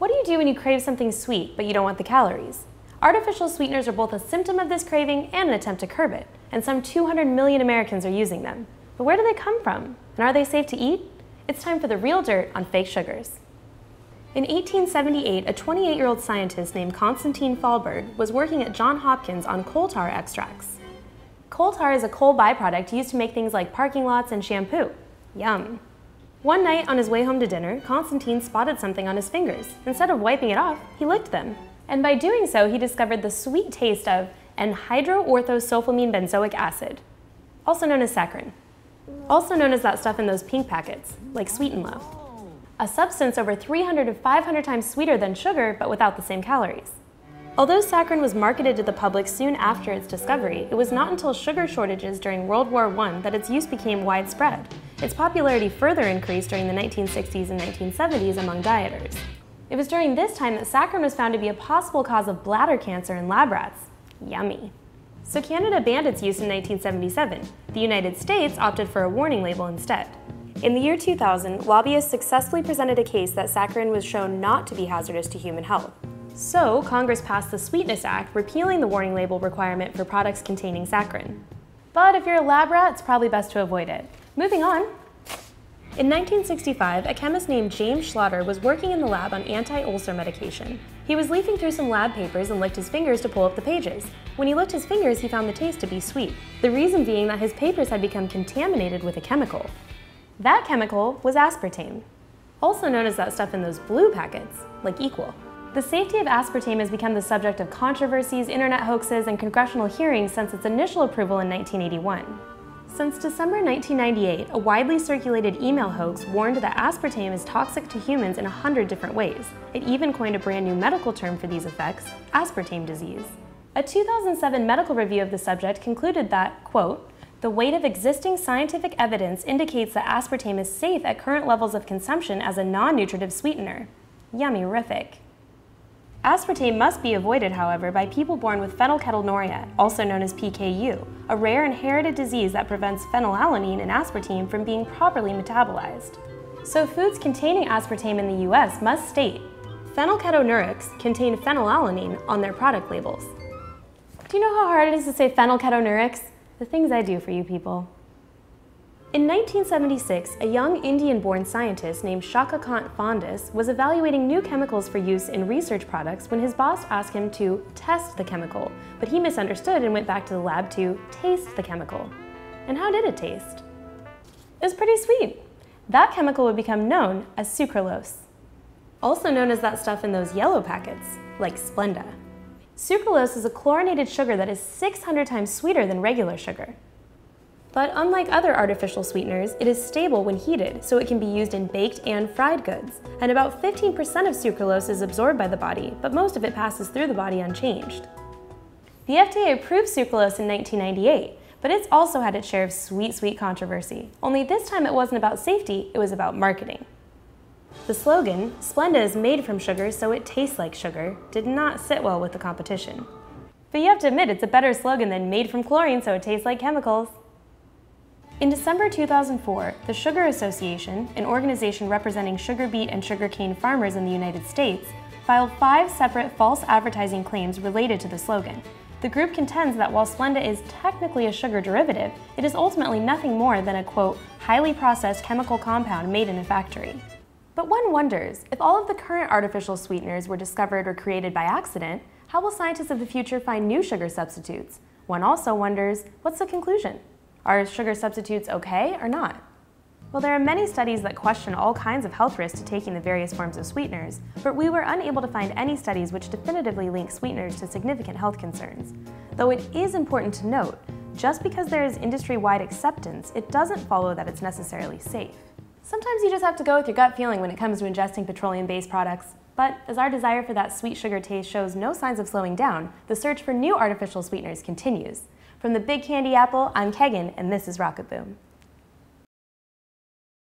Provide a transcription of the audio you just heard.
What do you do when you crave something sweet, but you don't want the calories? Artificial sweeteners are both a symptom of this craving and an attempt to curb it, and some 200 million Americans are using them. But where do they come from? And are they safe to eat? It's time for the real dirt on fake sugars. In 1878, a 28-year-old scientist named Constantine Fahlberg was working at Johns Hopkins on coal tar extracts. Coal tar is a coal byproduct used to make things like parking lots and shampoo. Yum. One night, on his way home to dinner, Constantine spotted something on his fingers. Instead of wiping it off, he licked them. And by doing so, he discovered the sweet taste of N-hydroorthosulfonamine benzoic acid, also known as saccharin. Also known as that stuff in those pink packets, like Sweet and Low a substance over 300 to 500 times sweeter than sugar, but without the same calories. Although saccharin was marketed to the public soon after its discovery, it was not until sugar shortages during World War I that its use became widespread. Its popularity further increased during the 1960s and 1970s among dieters. It was during this time that saccharin was found to be a possible cause of bladder cancer in lab rats. Yummy. So Canada banned its use in 1977. The United States opted for a warning label instead. In the year 2000, lobbyists successfully presented a case that saccharin was shown not to be hazardous to human health. So, Congress passed the Sweetness Act, repealing the warning label requirement for products containing saccharin. But if you're a lab rat, it's probably best to avoid it. Moving on. In 1965, a chemist named James Schlatter was working in the lab on anti-ulcer medication. He was leafing through some lab papers and licked his fingers to pull up the pages. When he licked his fingers, he found the taste to be sweet. The reason being that his papers had become contaminated with a chemical. That chemical was aspartame, also known as that stuff in those blue packets, like Equal. The safety of aspartame has become the subject of controversies, internet hoaxes, and congressional hearings since its initial approval in 1981. Since December 1998, a widely circulated email hoax warned that aspartame is toxic to humans in a hundred different ways. It even coined a brand new medical term for these effects, aspartame disease. A 2007 medical review of the subject concluded that, quote, the weight of existing scientific evidence indicates that aspartame is safe at current levels of consumption as a non-nutritive sweetener. Yummy-rific. Aspartame must be avoided, however, by people born with phenylketonuria, also known as PKU, a rare inherited disease that prevents phenylalanine and aspartame from being properly metabolized. So foods containing aspartame in the US must state, phenylketonurics contain phenylalanine on their product labels. Do you know how hard it is to say phenylketonurics? the things I do for you people. In 1976, a young Indian-born scientist named Shashikant Phadnis was evaluating new chemicals for use in research products when his boss asked him to test the chemical, but he misunderstood and went back to the lab to taste the chemical. And how did it taste? It was pretty sweet. That chemical would become known as sucralose, also known as that stuff in those yellow packets, like Splenda. Sucralose is a chlorinated sugar that is 600 times sweeter than regular sugar. But unlike other artificial sweeteners, it is stable when heated, so it can be used in baked and fried goods. And about 15% of sucralose is absorbed by the body, but most of it passes through the body unchanged. The FDA approved sucralose in 1998, but it's also had its share of sweet, sweet controversy. Only this time it wasn't about safety, it was about marketing. The slogan, Splenda is made from sugar so it tastes like sugar, did not sit well with the competition. But you have to admit it's a better slogan than made from chlorine so it tastes like chemicals. In December 2004, the Sugar Association, an organization representing sugar beet and sugarcane farmers in the United States, filed five separate false advertising claims related to the slogan. The group contends that while Splenda is technically a sugar derivative, it is ultimately nothing more than a, quote, highly processed chemical compound made in a factory. But one wonders, if all of the current artificial sweeteners were discovered or created by accident, how will scientists of the future find new sugar substitutes? One also wonders, what's the conclusion? Are sugar substitutes okay or not? Well, there are many studies that question all kinds of health risks to taking the various forms of sweeteners, but we were unable to find any studies which definitively link sweeteners to significant health concerns. Though it is important to note, just because there is industry-wide acceptance, it doesn't follow that it's necessarily safe. Sometimes you just have to go with your gut feeling when it comes to ingesting petroleum-based products. But as our desire for that sweet sugar taste shows no signs of slowing down, the search for new artificial sweeteners continues. From the Big Candy Apple, I'm Kegan, and this is Rocketboom.